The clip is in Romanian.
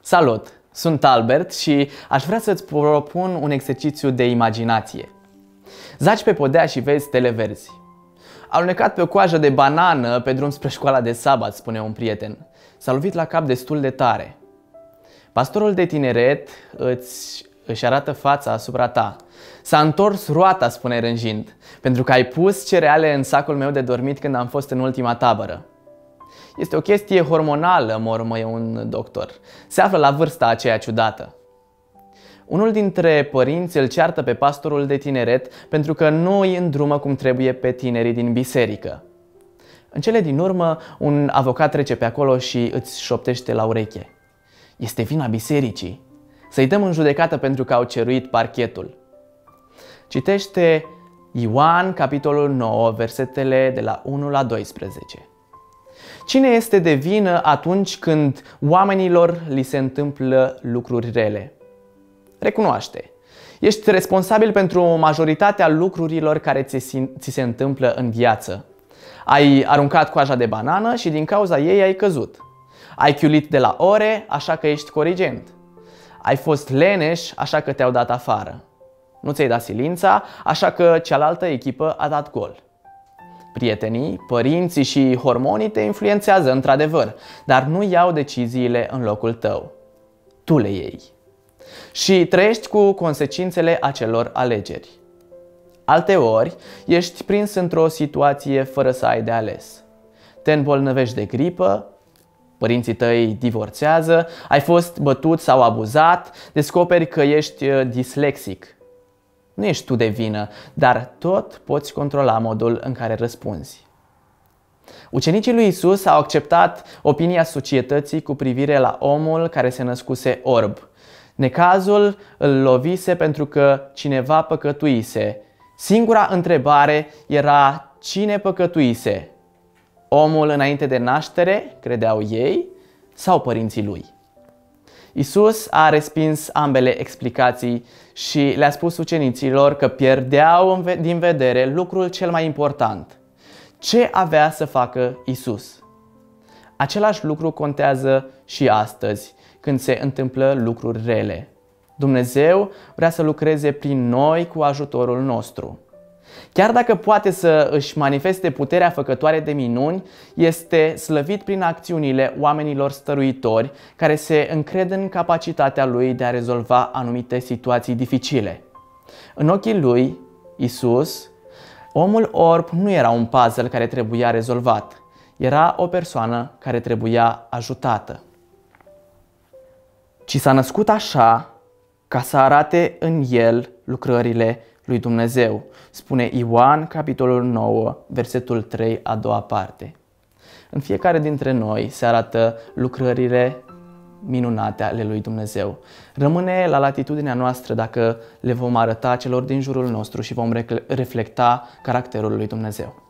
Salut! Sunt Albert și aș vrea să-ți propun un exercițiu de imaginație. Zaci pe podea și vezi stele verzi. Alunecat pe o coajă de banană pe drum spre școala de sabat, spune un prieten. S-a lovit la cap destul de tare. Pastorul de tineret îți, își arată fața asupra ta. S-a întors roata, spune rânjind, pentru că ai pus cereale în sacul meu de dormit când am fost în ultima tabără. Este o chestie hormonală, mormăie un doctor. Se află la vârsta aceea ciudată. Unul dintre părinți îl ceartă pe pastorul de tineret pentru că nu îi îndrumă cum trebuie pe tinerii din biserică. În cele din urmă, un avocat trece pe acolo și îți șoptește la ureche. Este vina bisericii. Să-i dăm în judecată pentru că au ceruit parchetul. Citește Ioan, capitolul 9, versetele de la 1 la 12. Cine este de vină atunci când oamenilor li se întâmplă lucruri rele? Recunoaște. Ești responsabil pentru majoritatea lucrurilor care ți, ți se întâmplă în viață. Ai aruncat coaja de banană și din cauza ei ai căzut. Ai chiulit de la ore, așa că ești corigent. Ai fost leneș, așa că te-au dat afară. Nu ți-ai dat silința, așa că cealaltă echipă a dat gol. Prietenii, părinții și hormonii te influențează într-adevăr, dar nu iau deciziile în locul tău. Tu le iei. Și trăiești cu consecințele acelor alegeri. Alte ori, ești prins într-o situație fără să ai de ales. Te îmbolnăvești de gripă, părinții tăi divorțează, ai fost bătut sau abuzat, descoperi că ești uh, dislexic nu ești tu de vină, dar tot poți controla modul în care răspunzi. Ucenicii lui Isus au acceptat opinia societății cu privire la omul care se născuse orb. Necazul îl lovise pentru că cineva păcătuise. Singura întrebare era cine păcătuise? Omul înainte de naștere, credeau ei, sau părinții lui? Isus a respins ambele explicații și le-a spus ucenicilor că pierdeau din vedere lucrul cel mai important. Ce avea să facă Isus? Același lucru contează și astăzi, când se întâmplă lucruri rele. Dumnezeu vrea să lucreze prin noi cu ajutorul nostru. Chiar dacă poate să își manifeste puterea făcătoare de minuni, este slăvit prin acțiunile oamenilor stăruitori care se încred în capacitatea lui de a rezolva anumite situații dificile. În ochii lui, Isus, omul orb nu era un puzzle care trebuia rezolvat, era o persoană care trebuia ajutată. Ci s-a născut așa ca să arate în el lucrările lui Dumnezeu, spune Ioan, capitolul 9, versetul 3, a doua parte. În fiecare dintre noi se arată lucrările minunate ale lui Dumnezeu. Rămâne la latitudinea noastră dacă le vom arăta celor din jurul nostru și vom reflecta caracterul lui Dumnezeu.